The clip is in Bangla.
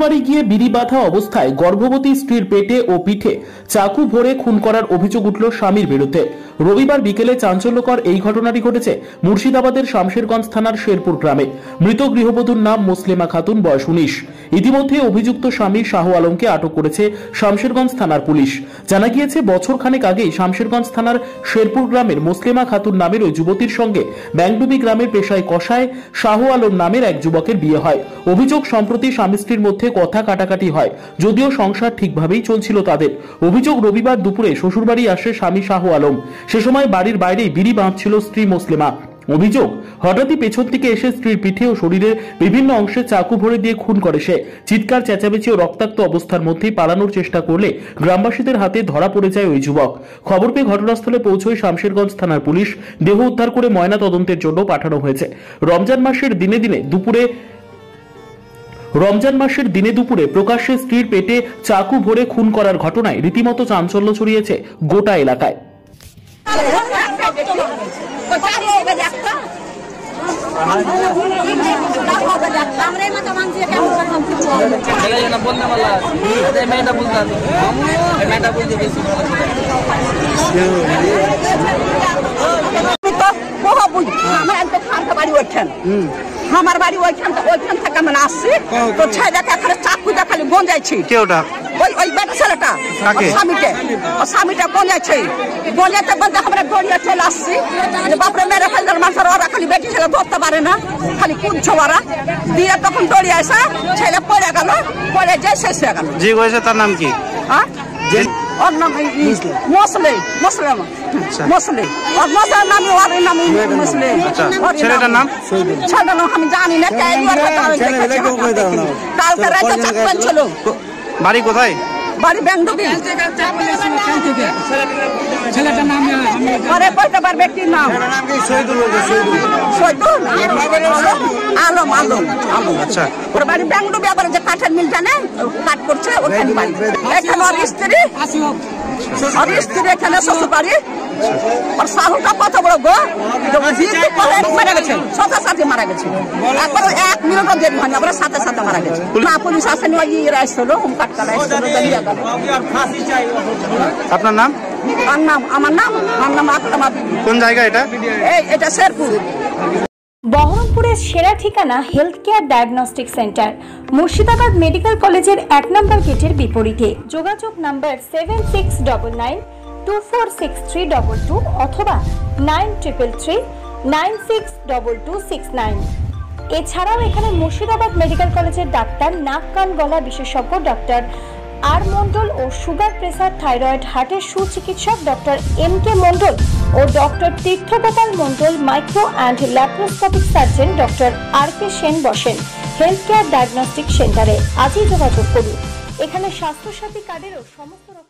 শ্বশুরবাড়ি গিয়ে বিড়ি বাঁধা অবস্থায় গর্ভবতী স্ত্রীর পেটে ও পিঠে চাকু ভরে খুন করার অভিযোগ উঠল স্বামীর বিরুদ্ধে। রবিবার বিকেলে চাঞ্চল্যকর এই ঘটনাটি ঘটেছে মুর্শিদাবাদের শামশেরগঞ্জ থানার শেরপুর গ্রামে। মৃত গৃহবধূর নাম মুসলিমা খাতুন, বয়স উনিশ। ইতিমধ্যে অভিযুক্ত স্বামী শাহ আলমকে আটক করেছে শামশেরগঞ্জ থানার পুলিশ। জানা গিয়েছে, বছর খানেক আগেই শামশেরগঞ্জ থানার শেরপুর গ্রামের মুসলিমা খাতুন নামের ওই যুবতীর সঙ্গে ব্যাংডুবি গ্রামের পেশায় কষায় শাহ আলম নামের এক যুবকের বিয়ে হয়। অভিযোগ সম্প্রতি স্বামী স্ত্রীর মধ্যে কথা কাটাকাটি হয়, যদিও সংসার ঠিকভাবেই চলছিল তাদের। অভিযোগ রবিবার দুপুরে শ্বশুরবাড়ি আসে স্বামী শাহ আলম। সে সময় বাড়ির বাইরেই বিড়ি বাঁধছিল স্ত্রী মুসলিমা। অভিযোগ হঠাৎই পেছন থেকে এসে স্ত্রীর পিঠে ও শরীরের বিভিন্ন অংশে চাকু ভরে দিয়ে খুন করে সে চিৎকার চেঁচামেচি ও রক্তাক্ত অবস্থার মধ্যেই পালানোর চেষ্টা করলে গ্রামবাসীদের হাতে ধরা পড়ে যায় ওই যুবক খবর পেয়ে ঘটনাস্থলে পৌঁছয় শামশেরগঞ্জ থানার পুলিশ দেহ উদ্ধার করে ময়না তদন্তের জন্য পাঠানো হয়েছে রমজান মাসের দিনে দিনে দুপুরে রমজান মাসের দিনে দুপুরে প্রকাশ্যে স্ত্রীর পেটে চাকু ভরে খুন করার ঘটনায় রীতিমতো চাঞ্চল্য ছড়িয়েছে গোটা এলাকায় ছেলে যেন বলতে পারলা এই মেয়েটা বলতাম মেয়েটা বলতে বেশি বুঝি আমার একদম খানকা বাড়ি ওইখান আমার বাড়ি ওইখান ওইখান থেকে আমি আসছি। তো ছেলেকে এখানে চাকু দিয়ে খালি গঞ্জাইছি কে ওটা? ওই ওই বেটা ছেলেটা। স্বামীকে। ও স্বামীটা গঞ্জাইছে গঞ্জাতে বলতে আমরা দৌড়িয়ে চলে আসছি। বাপরে মেরে ফেলদের মাথার ওরা খালি বেটি ছেলে ধরতে পারে না। খালি কুঁদছে ওরা। দিয়ে তখন দৌড়িয়ে আসা ছেলে পড়ে গেল। পড়ে যে শেষ হয়ে গেল। যে হয়েছে তার নাম কি? হ্যাঁ? ওর নাম মুসলিম। ওর মুসলিম নাম ওর নাম আচ্ছা, ওর ছেলেটার নাম? ছেলেটার নাম আমি জানি না কে। কালকে রাতে চাকপান ছিল। কো- বাড়ি কোথায়? বাড়ি ব্যাংডুবি পরে কইতে পারবে ব্যক্তির নাম? শহীদুল আলম আলম আলম আচ্ছা। ওর বাড়ি ব্যাংডুবি আবার যে কাঠের মিল জানে কাঠ করছে ওখানে বাড়ি। এখানে ওর স্ত্রী। ওর স্ত্রী এখানে শ্বশুর বাড়ি ওর শাহুটা কত বড় গো? মারা গেছে। সাথে সাথে মারা গেছে। একবার এক মিনিটও দেরি হয়নি আবার সাথে সাথে মারা গেছে। না পুলিশ আসেনি ওই আপনার নাম? আমার নাম আমার নাম আমার নাম আক্তামা কোন জায়গা এটা? এই এটা শেরপুর। বহরমপুরের সেরা ঠিকানা health care diagnostic centre Murshidabad medical কলেজের এক নম্বর গেটের বিপরীতে। যোগাযোগ number seven six double nine two four six three double two অথবা nine triple three nine six double two six nine এছাড়াও এখানে মুর্শিদাবাদ মেডিকেল কলেজের ডাক্তার, নাক, কান, গলা বিশেষজ্ঞ ডক্টর আর মণ্ডল ও সুগার প্রেসার থাইরয়েড হার্টের সুচিকিৎসক doctor M K Mondal. O doctor Tirthagopal Mondal, micro and laparoscopic surgeon doctor R K Sen বসেন হেলথ কেয়ার ডায়াগনস্টিক সেন্টারে। আজই যোগাযোগ করুন। এখানে স্বাস্থ্যসাথী কার্ডেরও সমস্ত রকম